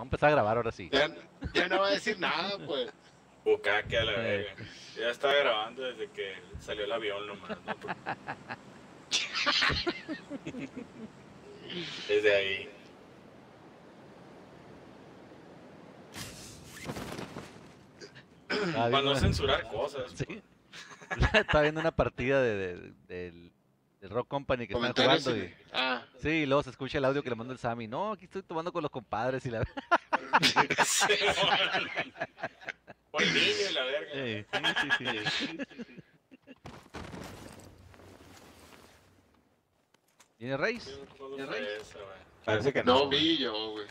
a empezar a grabar ahora sí. Ya, ya no va a decir nada, pues. Bucaque a la Sí. verga. Ya estaba grabando desde que salió el avión nomás. ¿no? Desde ahí. Para no censurar cosas. Sí. Estaba viendo una partida de, de- del, del Rock Company que están jugando. y- Ah, sí, y luego se escucha el audio que le manda el Sammy. No, aquí estoy tomando con los compadres y la. Sí, Por el niño y la verga. Sí, sí, sí, sí. ¿Tiene. Parece que no. no vi yo, güey.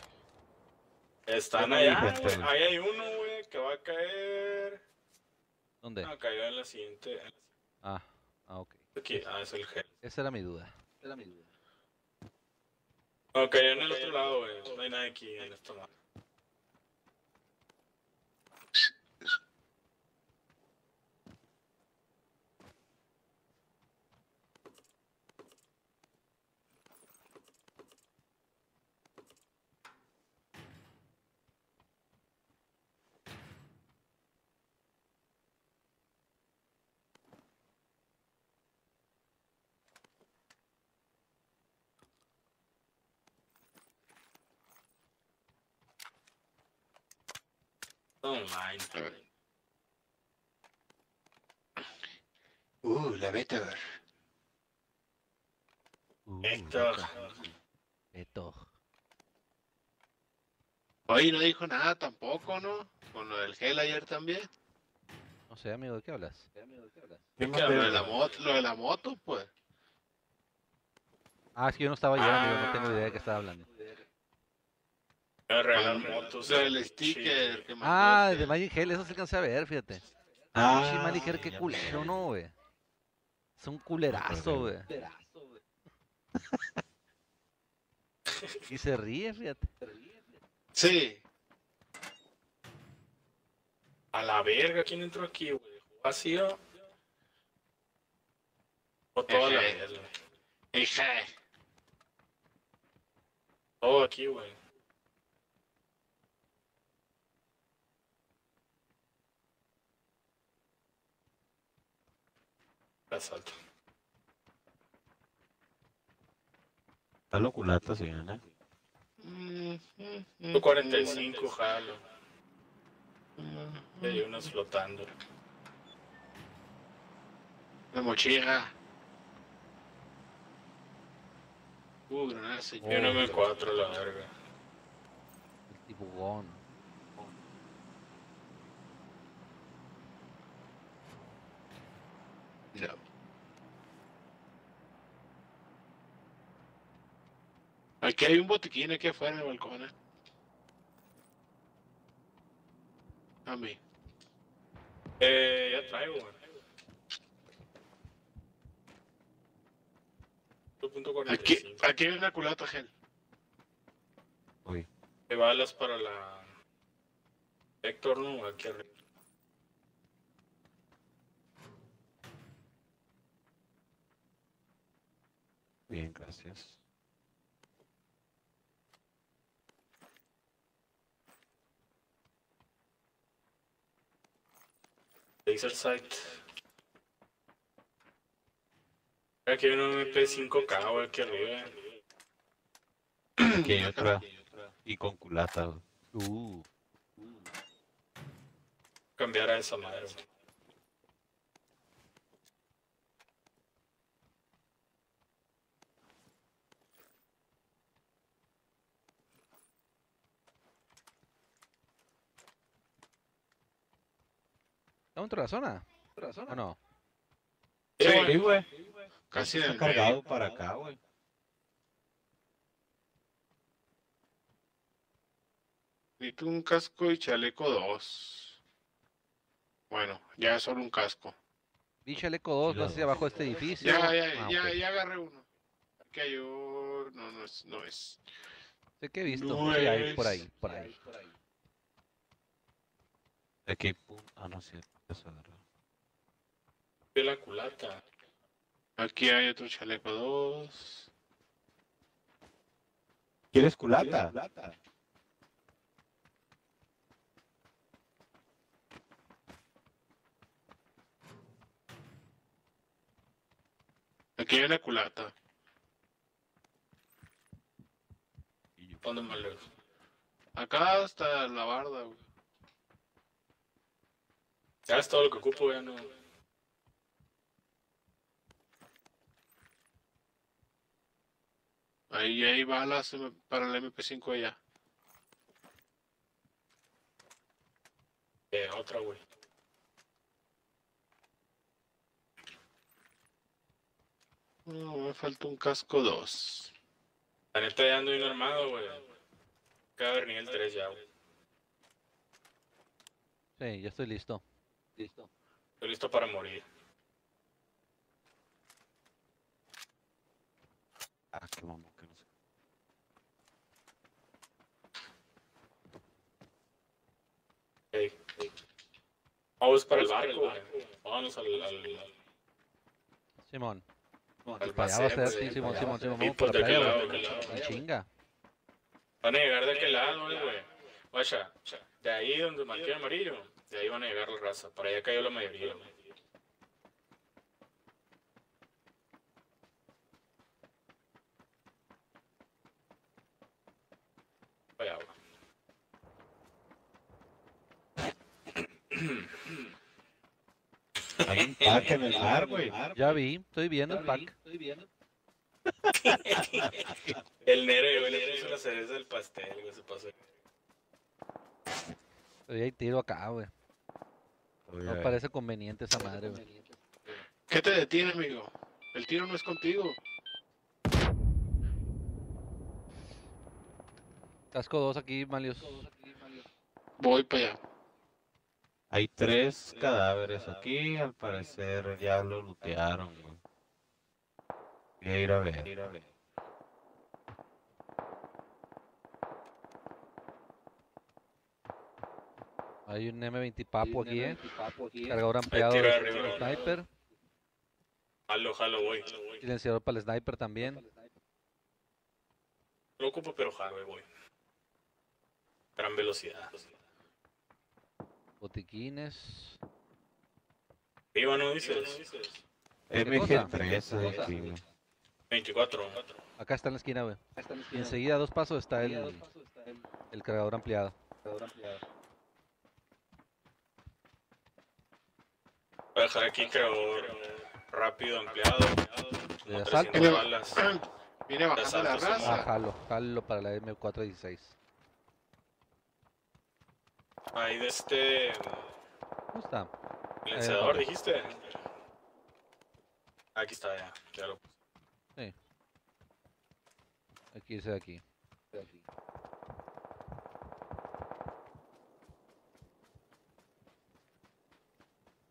Están allá, güey. Ahí hay uno, güey, que va a caer. ¿Dónde? No, cayó en la siguiente. Ah, ah, ok. Aquí, ah, es el gel. Esa era mi duda. Era mi duda. Cayó en el otro lado, güey. No hay nada aquí en esta mano. Online. Ver. Uh, la beta. Uh, Héctor. Héctor. Oye, no dijo nada tampoco, ¿no? Con lo del gel ayer también. No sé, amigo, ¿de qué hablas? ¿Quién ¿Qué más Lo te- de la moto, lo de la moto, pues. Ah, es que yo no estaba allá, amigo, no Ah. tengo idea de qué estaba hablando. A regalar motos. del eh, sticker chido. que Ah, el de. Magic Hell, eso sí alcancé a ver, fíjate. Ah, Pinche Magic Hell, qué culero, ¿no, güey? Es un culerazo, güey. Y se ríe, fíjate. Sí. A la verga, ¿quién entró aquí, güey? ¿Vacío? O toda la. Hija. Todo aquí, güey. Asalto. Está loculata, ¿no? Mm, mm, mm, Tu 45, jalo. mm, Y hay unos flotando. La mochila. Uh, granada, señor. Y un M4, la verga. El tibugón. No. Aquí hay un botiquín aquí afuera en el balcón. ¿eh? A mí. Eh, ya traigo, Aquí, 45. aquí hay una culata gel. Uy. De balas para la. Héctor, no, aquí arriba. Bien, gracias. Laser Sight. Aquí hay un MP5K, güey, aquí arriba. Aquí hay otra. Y con culata. Uh, Cambiar a esa madre. Güey. ¿Estamos dentro de la zona? ¿O no? Sí, Sí, güey. Casi Está cargado para acá, güey. Necesito un casco y chaleco 2. Bueno, ya es solo un casco. Vi chaleco 2, no sé si abajo de este edificio. Ya, ya, Ah, ya, ok. ya agarré uno. Aquí hay un... No, no es, no es. Sé que he visto. No hay por es. ahí, por ahí. Aquí, pum. Ah, no, sí. Eso agarró. De la culata. Aquí hay otro chaleco 2. ¿Quieres culata? Aquí hay una culata. ¿Dónde más? Acá está la barda. Ya es todo lo que ocupo, ya no. Ahí hay balas para el MP5 allá. Eh, otra, güey. No, me falta un casco 2. La neta ya ando bien armado, güey. Ver nivel 3 ya, güey. Sí, ya estoy listo. Estoy listo para morir. ah, qué mamón, que no sé. Ey, ey. Vamos para el barco, güey. Vamos al, al, Simón. al Para allá va a ser, sí, Simón, Simón, Simón. Y Vamos pues para de aquel lado, de chinga. Van a llegar de aquel lado, güey, güey. Guacha, de ahí donde marqué amarillo, de ahí van a llegar la raza. Para allá cayó la mayoría. Vaya, güey. Hay un pack en el mar, güey. Ya vi, estoy viendo el pack. El nere, güey, le puso la cereza del pastel, güey, se pasó. Pero hay tiro acá, güey. No parece conveniente esa madre, güey. ¿Qué te detiene, amigo? El tiro no es contigo. Casco 2 aquí, Malios. Voy para allá. Hay tres cadáveres aquí, al parecer ya lo lootearon, güey. Voy a ir a ver. Hay un M20 Papo aquí, eh. Cargador ampliado de sniper. Jalo, jalo, voy. Silenciador para el sniper también. Lo ocupo, pero jalo, güey. Gran velocidad. Botiquines. Viva, ¿no dices? MG3 hay aquí, güey. 24. Acá está en la esquina, güey. Y enseguida a dos pasos está el, el cargador ampliado. Voy a dejar aquí creador rápido, ampliado. De Como asalto. 300 balas. Viene bajando la sí. Ah, raza. jalo, jalo para la M416. Ahí de este ¿Cómo está? silenciador, dijiste. Aquí está ya. ya lo puse. Aquí ese de aquí.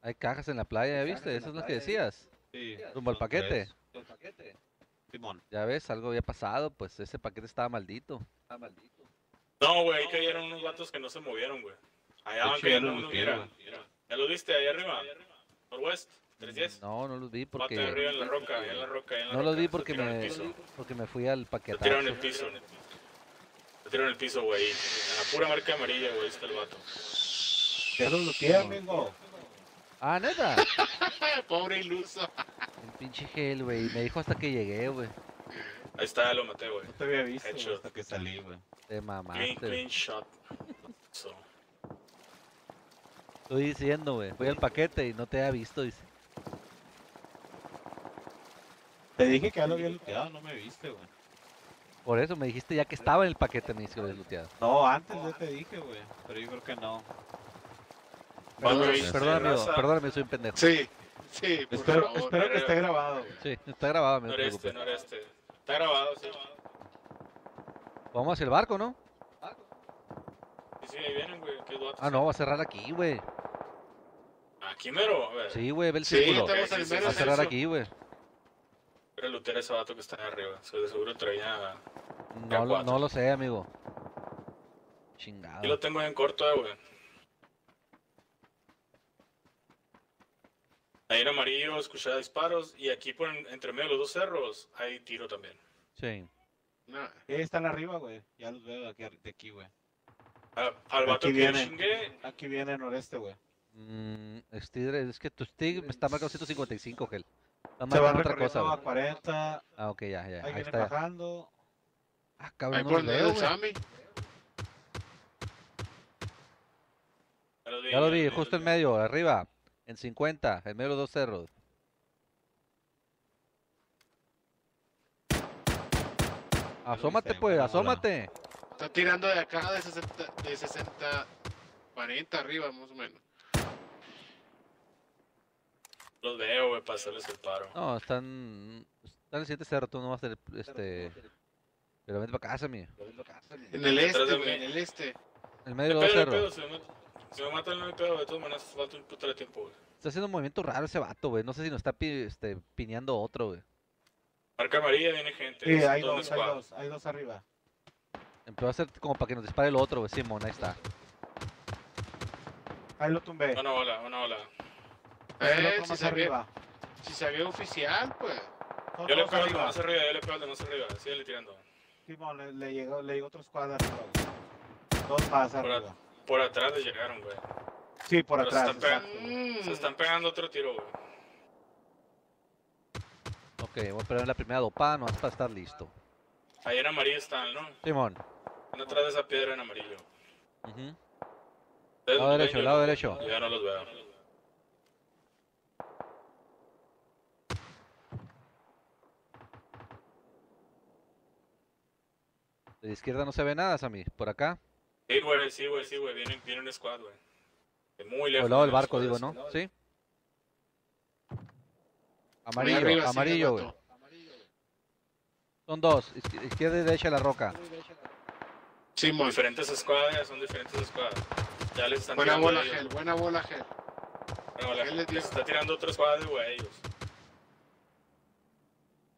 Hay cajas en la playa, ¿ya viste? Esas son las que decías. Sí, Rumbo al paquete. tres. Simón. Ya ves, algo había pasado, pues ese paquete estaba maldito. No, güey, ahí cayeron unos vatos que no se movieron, güey. Allá van cayendo lo unos, mira. ¿Ya lo viste ahí arriba? Norwest, 310. No, no los vi porque arriba en la roca, en la roca, en la no los roca. vi Se porque al me porque me fui al Se tiraron en el piso. Se tiraron en el piso, güey. En la pura marca amarilla, güey, está el vato. Ya lo looteé, amigo. Ah, neta. Pobre iluso. El pinche gel, güey. Me dijo hasta que llegué, güey. Ahí está, lo maté, güey. No te había visto güey, Headshot. hasta que salí, güey. Te Clean, mamaste. clean shot. So, Estoy diciendo, güey. Fui al paquete y no te había visto, dice. Te dije que ya lo había looteado, no me viste, güey. Por eso me dijiste ya que estaba en el paquete, me dice desluteado. No, antes ya te dije, güey. Pero yo creo que no. Perdón, perdóname, raza, perdóname, soy un pendejo. Sí, sí, por Espero, favor. espero que esté grabado. Sí, está grabado, No me era este, preocupes. no era este. Está grabado, sí. Vamos hacia el barco, ¿no? Sí, sí, ahí vienen, güey. ¿Qué? Ah, no, va a cerrar aquí, güey. Aquí mero, a ver. Sí, güey, ve el Sí, círculo. estamos Ok, en sí, el sí, Va a cerrar aquí, güey. Pero el lutero ese vato que está ahí arriba. Soy de seguro traía. No, lo- no lo sé, amigo. Chingado. Yo lo tengo en corto, eh, güey. Ahí en amarillo escuché disparos. Y aquí por en- entre medio de los dos cerros hay tiro también. Sí. No, Eh, están arriba, güey. Ya los veo de aquí, de aquí, güey. Ah, al vato Aquí que viene. Aquí viene el noreste, güey. Mm, es que tu stick me está marcando 155, gel. Están Se van otra cosa, recorriendo a güey. 40. Ah, ok, ya, ya. Ahí Ahí está. bajando. Ah, Ahí cabrón, no por veo. Sammy. Ya lo vi, Ya lo vi, ya justo en medio, arriba. En 50, en medio de los dos cerros. Asómate, pues, asómate. Está tirando de acá de 60, de 60, 40 arriba más o menos. Los veo, güey, para hacerles el paro. No, están. Están en el siguiente cerro, tú no vas a hacer este. Pero vente para casa, mi. En el este, en el este. En medio de los cerros. Si me me matan, no hay pedo. De todas maneras, falta un puto de tiempo, güey. Está haciendo un movimiento raro ese vato, güey. No sé si nos está pi- este, pineando otro, güey. Marca amarilla, viene gente. Sí, hay dos, hay dos, hay dos arriba. Empezó a hacer como para que nos dispare el otro, güey. Simón, ahí está. Ahí lo tumbé. Una bola, una bola. el Eh, si se, ve, arriba. si se ve oficial, pues. Yo le pego al de arriba. más arriba, yo le pego al de más arriba. Síguele tirando. Simón, le, le llegó, le llegó otro squad arriba. Dos más arriba. Por atrás le llegaron, güey. Sí, por Pero se atrás. están pegando. exacto. Mm, Se están pegando otro tiro, güey. Ok, voy a esperar la primera dopada, nomás para estar listo. Ahí en amarillo están, ¿no? Simón. Están atrás de esa piedra en amarillo. ujú. Ustedes Lado derecho, yo lado no- derecho. yo ya no los veo. De izquierda no se ve nada, Sammy. Por acá. Sí, güey, sí, güey, sí, güey. Viene, viene un squad, güey. De muy lejos. Por el lado del barco, squad digo. ¿no? Sí. Amarillo, arriba, sí, amarillo, güey. Son dos. izqui- Izquierda y derecha de la roca. Simón. Diferentes squads, son diferentes squads. Ya les están Buena tirando bola. Gel, buena bola, Gel. No, la- Él les está tirando otro squad, güey, a ellos.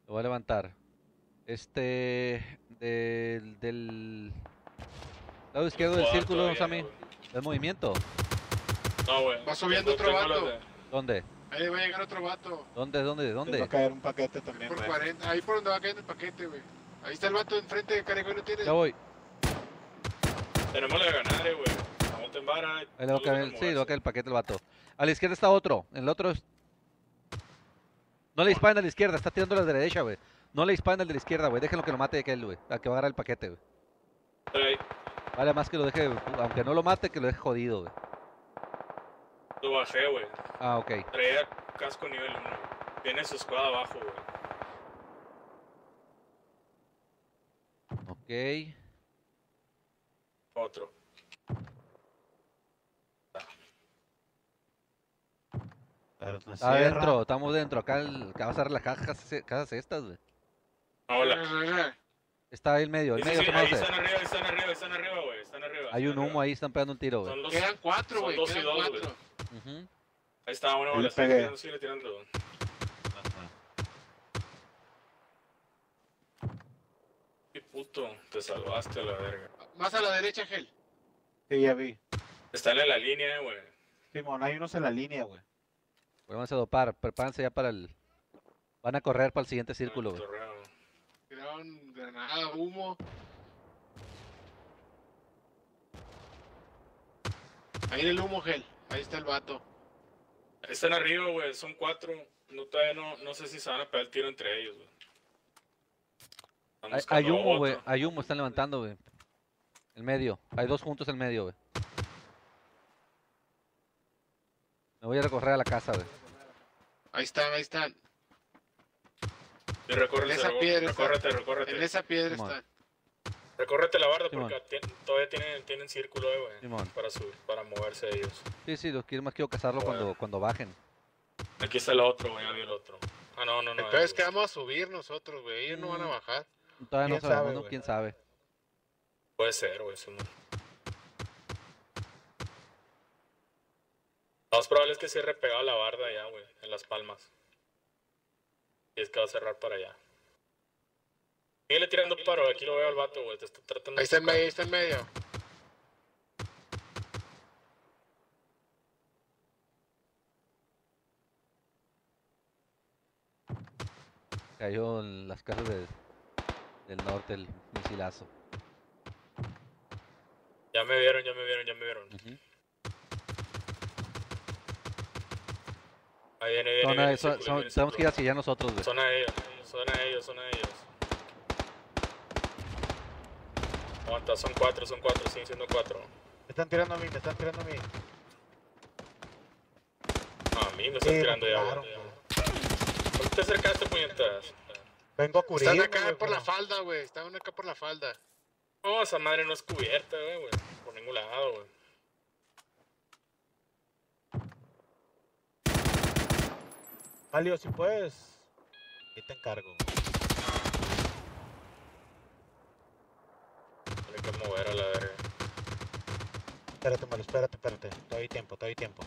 Lo voy a levantar. Este. Del. del lado izquierdo del círculo, todavía, Sammy. ¿El movimiento? No, güey. Va subiendo otro vato. de- ¿Dónde? Ahí va a llegar otro vato. ¿Dónde? ¿Dónde? Les va ¿Dónde? a caer un paquete también, Por güey. 40. Ahí por donde va cayendo el paquete, güey. Ahí está el vato enfrente de Carejo y no tiene. Ya voy. Tenemos la de ganar, eh, güey. Vamos en vara. Ahí le va a caer, sí, le va a caer el paquete el vato. A la izquierda está otro. El otro es... No le disparen a la izquierda, está tirando a la derecha, güey. No le disparen al de la izquierda, güey. Déjenlo que lo mate aquel, güey. A que va a agarrar el paquete, güey. Vale, más que lo deje, aunque no lo mate, que lo deje jodido, güey. Lo bajé, güey. Ah, ok. Traía casco nivel 1. Viene su squad abajo, güey. Ok. Otro. Te Está cierra. adentro, estamos dentro. Acá, el, acá vas a ver las cajas, casas estas, güey. Hola. Está ahí en medio, en sí, medio, sí, ¿qué ahí están arriba, están arriba, están arriba, güey. Están arriba. Hay están un humo arriba. ahí, están pegando un tiro, güey. Son los... Quedan cuatro, güey. dos y Quedan dos, güey. cuatro. Ujú. Ahí está, bola. le Sigue pegué. tirando, sigue tirando. Ajá. Qué puto. Te salvaste a la verga. Más a la derecha, Gel. Sí, ya vi. Están en la línea, güey. Simón, hay unos en la línea, güey. Vamos a dopar, prepárense ya para el... Van a correr para el siguiente círculo, güey. Granada, humo. Ahí en el humo, Gel. Ahí está el vato. Están arriba, güey. Son cuatro. No, todavía no, no sé si se van a pegar el tiro entre ellos, güey. Hay, humo, güey. Hay humo, están levantando, güey. El medio. Hay dos juntos en medio, güey. Me voy a recorrer a la casa, güey. Ahí están, ahí están. Y recórrete, En esa piedra está. recórrete, recórrete. En esa piedra Simón. están. Recórrete la barda Simón. porque todavía tienen, tienen círculo, eh, güey. Simón. Para subir, para moverse ellos. Sí, sí, los quiero más quiero cazarlo Bueno. cuando, cuando bajen. Aquí está el otro, güey. Ya vi el otro. Ah, no, no, no. El peor es eh, que vamos a subir nosotros, güey. Ellos no van a Mm. bajar. Todavía no ¿Quién sabemos, sabe. ¿Quién sabe? Puede ser, güey. Simón. Lo más probable es que cierre pegado la barda ya, güey. En las palmas. Y es que va a cerrar para allá. Síguele tirando paro. Aquí lo veo al vato, güey. Te está tratando Ahí está en medio, ahí está en medio. Cayó en las casas de- del norte el misilazo. Ya me vieron, ya me vieron, ya me vieron. Ahí viene, viene, Son, viene, son- viene, tenemos que ir hacia allá nosotros, güey. Son a ellos, son a ellos, son a ellos. Aguanta, son cuatro, son cuatro, siguen siendo cuatro. Me están tirando a mí, me están tirando a mí. No, a mí me están Sí, tirando ya, güey. ¿Por qué te acercaste, puñetas? Vengo a cubrir. Están acá por la falda, güey. Están acá por la falda. No, esa madre no es cubierta, güey, güey. Por ningún lado, güey. Alio, si puedes. Ahí te encargo. Tiene que mover a la verga. Espérate, malo, espérate, espérate. Todavía hay tiempo, todavía hay tiempo.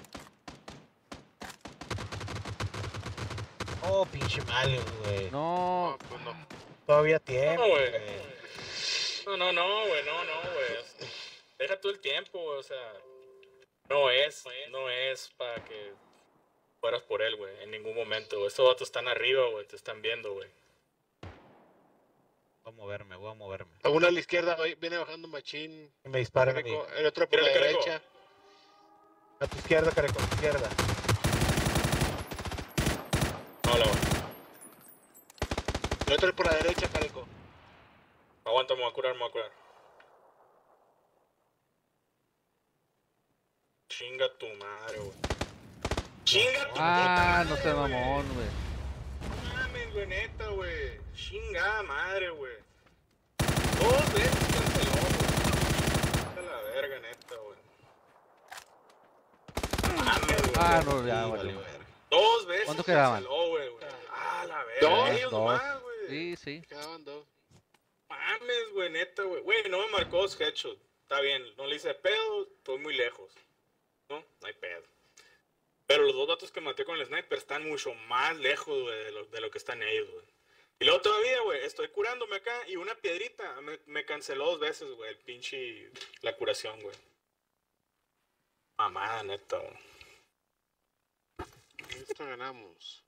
Oh, pinche Malio, güey. No, No, pues no. Todavía tiempo, No, güey. güey. No, no, no, güey, no, no, güey. Deja tú el tiempo, güey, o sea. No es, no es para que fueras por él, güey, en ningún momento. güey. Estos vatos están arriba, güey, te están viendo, güey. Voy a moverme, voy a moverme. A Uno a la izquierda viene bajando machín. Y me disparan a mí. Careco, El otro por la Careco. derecha. A tu izquierda, Careco, a tu izquierda. No, la El otro por la derecha, Careco. Aguanta, me voy a curar, me voy a curar. Chinga tu madre, güey. Chinga tu ah, puta no te madre, mamón, güey. No mames, güey, neta, güey. Chingada madre, güey. Dos veces canceló, güey. A la verga, neta, güey. Mames, güey. Ah, no, ya, verga. Dos veces ¿Cuánto quedaban? canceló, güey, güey. Ah, la verga. Dos, ellos dos. nomás, güey. Sí, sí. Quedaban dos. Mames, güey, neta, güey. Güey, no me marcó dos headshot. Está bien, no le hice pedo, estoy muy lejos. No, no hay pedo. Pero los dos datos que maté con el sniper están mucho más lejos, güey, de lo, de lo que están ellos, güey. Y luego todavía, güey, estoy curándome acá y una piedrita me, me canceló dos veces, güey, el pinche... la curación, güey. Mamada, neta, güey. Esto ganamos.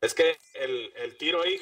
Es que el, el tiro ahí